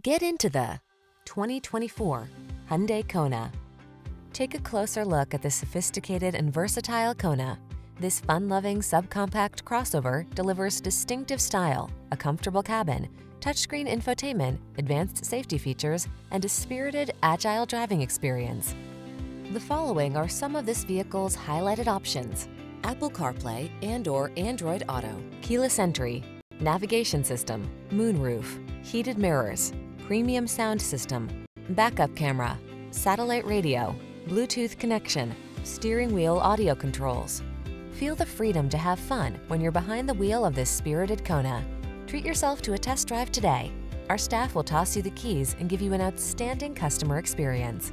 Get into the 2024 Hyundai Kona. Take a closer look at the sophisticated and versatile Kona. This fun-loving subcompact crossover delivers distinctive style, a comfortable cabin, touchscreen infotainment, advanced safety features, and a spirited, agile driving experience. The following are some of this vehicle's highlighted options. Apple CarPlay and or Android Auto, keyless entry, navigation system, moonroof, heated mirrors, premium sound system, backup camera, satellite radio, Bluetooth connection, steering wheel audio controls. Feel the freedom to have fun when you're behind the wheel of this spirited Kona. Treat yourself to a test drive today. Our staff will toss you the keys and give you an outstanding customer experience.